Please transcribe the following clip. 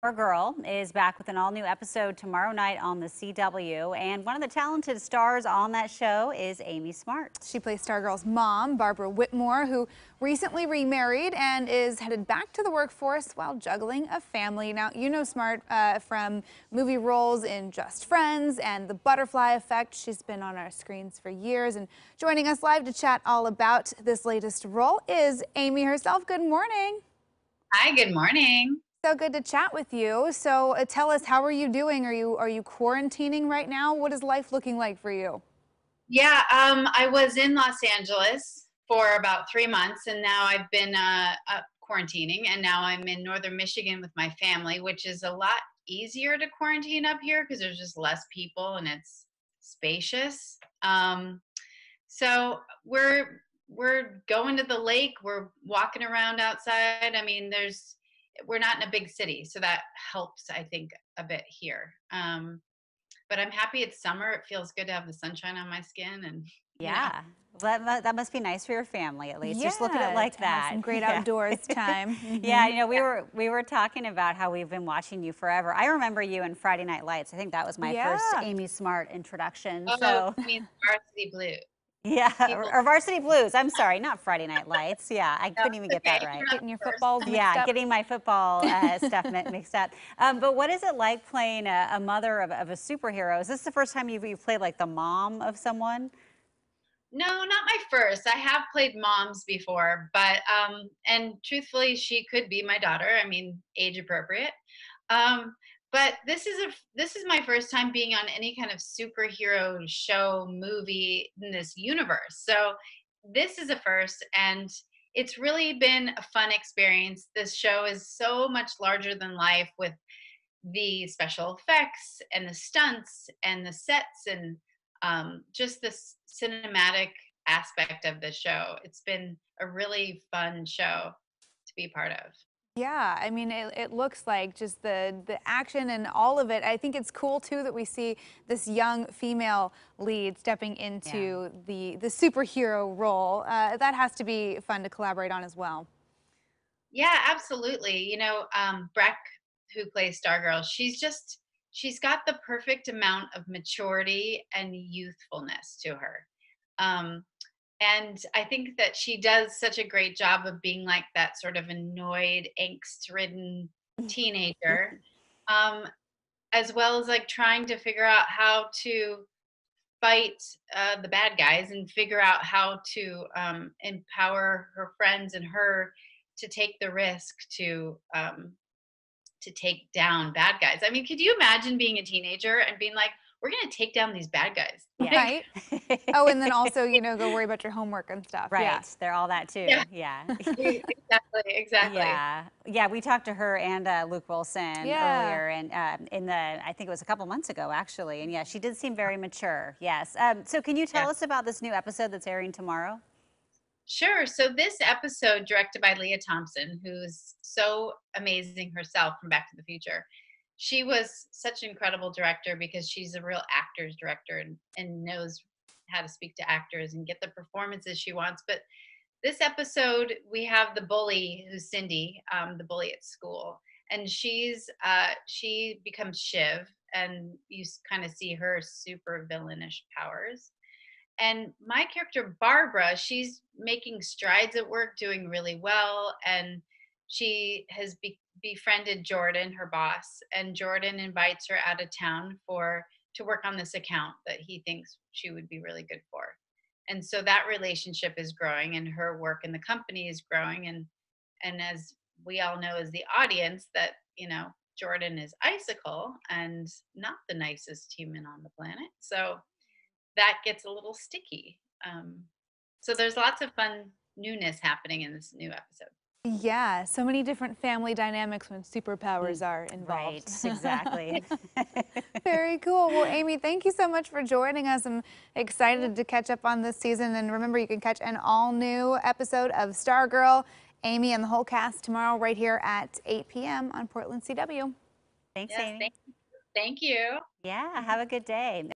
Girl is back with an all new episode tomorrow night on the CW. And one of the talented stars on that show is Amy Smart. She plays Stargirl's mom, Barbara Whitmore, who recently remarried and is headed back to the workforce while juggling a family. Now, you know Smart uh, from movie roles in Just Friends and The Butterfly Effect. She's been on our screens for years. And joining us live to chat all about this latest role is Amy herself. Good morning. Hi, good morning. So good to chat with you. So uh, tell us, how are you doing? Are you are you quarantining right now? What is life looking like for you? Yeah, um, I was in Los Angeles for about three months, and now I've been uh, uh, quarantining, and now I'm in northern Michigan with my family, which is a lot easier to quarantine up here because there's just less people and it's spacious. Um, so we're we're going to the lake. We're walking around outside. I mean, there's we're not in a big city, so that helps, I think, a bit here. Um, but I'm happy it's summer. It feels good to have the sunshine on my skin, and yeah, well, that, that must be nice for your family at least. Yeah, Just look at it like that. Some great outdoors time. Mm-hmm. Yeah, you know, we were we were talking about how we've been watching you forever. I remember you in Friday Night Lights. I think that was my yeah. first Amy Smart introduction. Oh, so. I mean, Varsity Blue. Yeah, or, or, Varsity Blues. I'm sorry, not Friday Night Lights. Yeah, I couldn't even get that right. Getting your football Yeah, getting my football uh, stuff mixed up. Um, but what is it like playing a, a mother of, of, a superhero? Is this the first time you've, you've played like the mom of someone? No, not my first. I have played moms before, but um, and truthfully, she could be my daughter. I mean, age appropriate. Um, but this is a this is my first time being on any kind of superhero show movie in this universe. So this is a first and it's really been a fun experience. This show is so much larger than life with the special effects and the stunts and the sets and um, just the cinematic aspect of the show. It's been a really fun show to be part of yeah, I mean, it, it, looks like just the, the action and all of it. I think it's cool, too, that we see this young female lead stepping into yeah. the, the superhero role. Uh, that has to be fun to collaborate on as well. Yeah, absolutely. You know, um, Brec, who plays Stargirl, she's just, she's got the perfect amount of maturity and youthfulness to her. Um, and I think that she does such a great job of being like that sort of annoyed, angst-ridden teenager, um, as well as like trying to figure out how to fight uh, the bad guys and figure out how to um, empower her friends and her to take the risk to um, to take down bad guys. I mean, could you imagine being a teenager and being like, we're going to take down these bad guys. Yeah. Right. oh, and then also, you know, go worry about your homework and stuff. Right. Yeah. They're all that too. Yeah. yeah. exactly. Exactly. Yeah. Yeah. We talked to her and uh, Luke Wilson yeah. earlier and um, in the, I think it was a couple months ago actually. And yeah, she did seem very mature. Yes. Um, so can you tell yeah. us about this new episode that's airing tomorrow? Sure. So this episode directed by Lea Thompson, who's so amazing herself from Back to the Future she was such an incredible director because she's a real actor's director and, and knows how to speak to actors and get the performances she wants. But this episode, we have the bully who's Cindy, um, the bully at school, and she's uh, she becomes Shiv, and you kind of see her super villainish powers. And my character Barbara, she's making strides at work, doing really well, and she has be- befriended Jordan, her boss, and Jordan invites her out of town for to work on this account that he thinks she would be really good for. And so that relationship is growing and her work in the company is growing and and as we all know as the audience that, you know, Jordan is icicle and not the nicest human on the planet. So that gets a little sticky. Um, so there's lots of fun newness happening in this new episode. Yeah, so many different family dynamics when superpowers are involved. Right, exactly. Very cool. Well, Amy, thank you so much for joining us. I'm excited to catch up on this season. And remember, you can catch an all new episode of Stargirl, Amy, and the whole cast tomorrow right here at 8 p.m. on Portland CW. Thanks, yes, Amy. Thank you. Thank you. Yeah, have a good day.